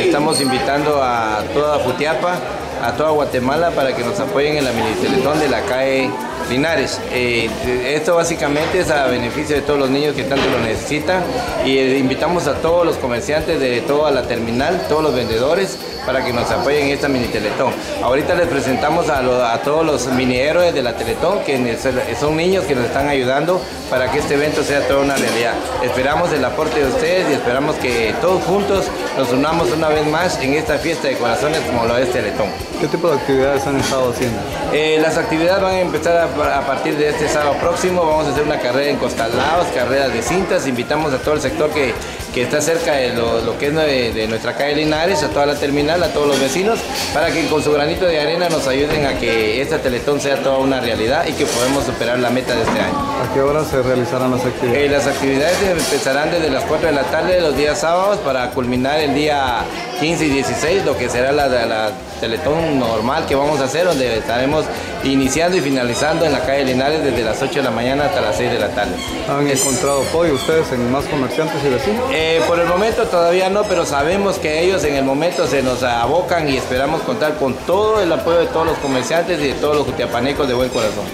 Estamos invitando a toda Futiapa, a toda Guatemala para que nos apoyen en la mini teletón de la CAE Linares. Eh, esto básicamente es a beneficio de todos los niños que tanto lo necesitan y eh, invitamos a todos los comerciantes de toda la terminal, todos los vendedores para que nos apoyen en esta mini teletón. Ahorita les presentamos a, todos los mini héroes de la teletón que son niños que nos están ayudando para que este evento sea toda una realidad. Esperamos el aporte de ustedes y esperamos que todos juntos nos unamos una vez más en esta fiesta de corazones como lo es Teletón. ¿Qué tipo de actividades han estado haciendo? Eh, las actividades van a empezar a, partir de este sábado próximo. Vamos a hacer una carrera en Costalados, carreras de cintas. Invitamos a todo el sector que, que está cerca de lo, que es de, nuestra calle Linares, a toda la terminal, a todos los vecinos, para que con su granito de arena nos ayuden a que esta Teletón sea toda una realidad y que podamos superar la meta de este año. ¿A qué hora se realizarán las actividades? Eh, las actividades empezarán desde las 4 de la tarde de los días sábados para culminar el día 15 y 16, lo que será la, la Teletón normal que vamos a hacer, donde estaremos iniciando y finalizando en la calle Linares desde las 8 de la mañana hasta las 6 de la tarde. ¿Han encontrado apoyo ustedes en más comerciantes y vecinos? Eh, por el momento todavía no, pero sabemos que ellos en el momento se nos abocan y esperamos contar con todo el apoyo de todos los comerciantes y de todos los jutiapanecos de buen corazón.